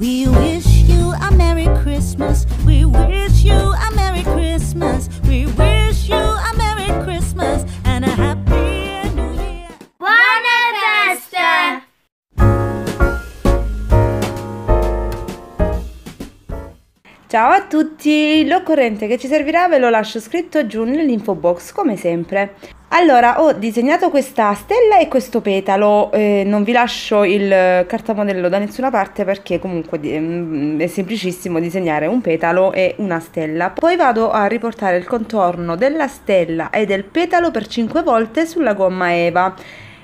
We wish you a Merry Christmas. We wish you a Merry Christmas. We wish you a Merry Christmas and a Happy New Year. Buone feste! Ciao a tutti! L'occorrente che ci servirà ve lo lascio scritto giù nell'info box come sempre. Allora, ho disegnato questa stella e questo petalo, eh, non vi lascio il cartamodello da nessuna parte perché comunque mm, è semplicissimo disegnare un petalo e una stella. Poi vado a riportare il contorno della stella e del petalo per 5 volte sulla gomma Eva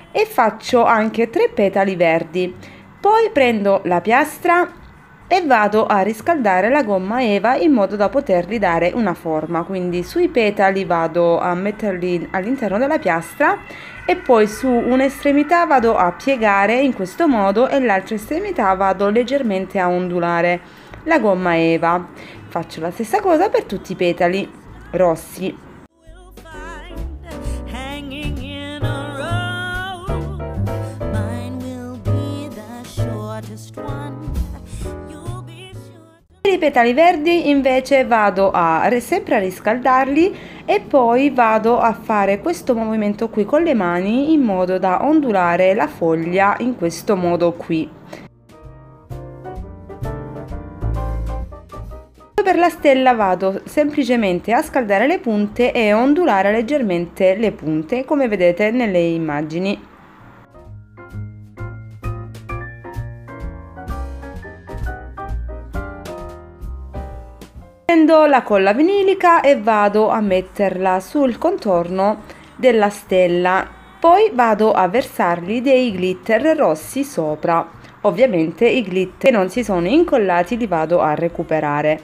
e faccio anche tre petali verdi. Poi prendo la piastra e vado a riscaldare la gomma eva in modo da potergli dare una forma. Quindi sui petali vado a metterli all'interno della piastra e poi su un'estremità vado a piegare in questo modo e l'altra estremità vado leggermente a ondulare la gomma eva. Faccio la stessa cosa per tutti i petali rossi i petali verdi invece vado a sempre a riscaldarli e poi vado a fare questo movimento qui con le mani in modo da ondulare la foglia in questo modo qui. Per la stella vado semplicemente a scaldare le punte e ondulare leggermente le punte come vedete nelle immagini. Prendo la colla vinilica e vado a metterla sul contorno della stella, poi vado a versargli dei glitter rossi sopra. Ovviamente i glitter che non si sono incollati li vado a recuperare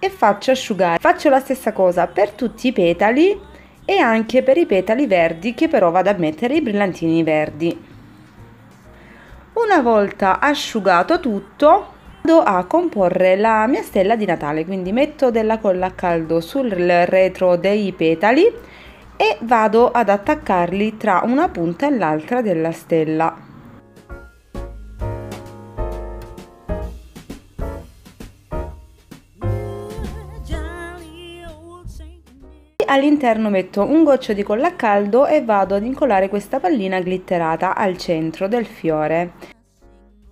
e faccio asciugare. Faccio la stessa cosa per tutti i petali e anche per i petali verdi che però vado a mettere i brillantini verdi. Una volta asciugato tutto, vado a comporre la mia stella di Natale, quindi metto della colla a caldo sul retro dei petali e vado ad attaccarli tra una punta e l'altra della stella. All'interno metto un goccio di colla a caldo e vado ad incollare questa pallina glitterata al centro del fiore.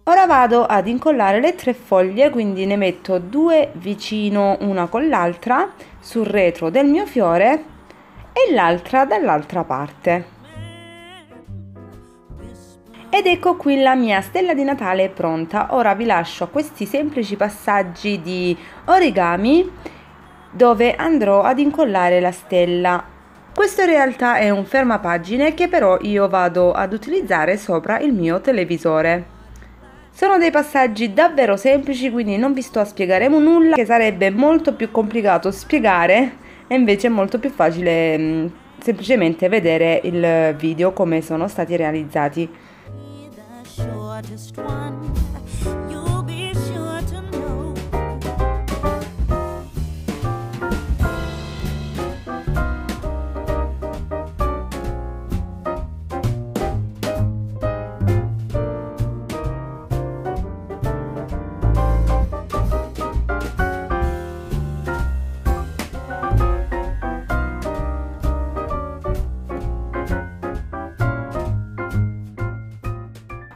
Ora vado ad incollare le tre foglie, quindi ne metto due vicino una con l'altra sul retro del mio fiore e l'altra dall'altra parte. Ed ecco qui la mia stella di Natale pronta. Ora vi lascio a questi semplici passaggi di origami dove andrò ad incollare la stella. Questo in realtà è un fermapagine che però io vado ad utilizzare sopra il mio televisore. Sono dei passaggi davvero semplici, quindi non vi sto a spiegare nulla, che sarebbe molto più complicato spiegare e invece è molto più facile mh, semplicemente vedere il video come sono stati realizzati.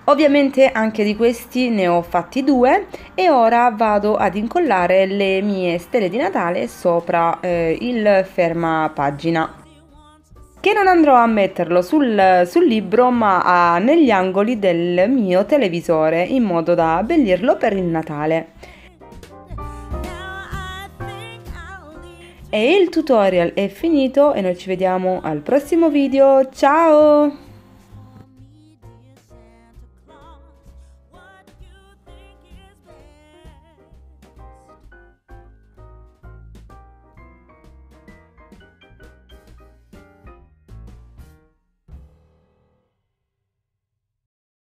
Ovviamente anche di questi ne ho fatti due e ora vado ad incollare le mie stelle di Natale sopra eh, il fermapagina che non andrò a metterlo sul, sul libro ma a- negli angoli del mio televisore in modo da abbellirlo per il Natale. E il tutorial è finito e noi ci vediamo al prossimo video. Ciao!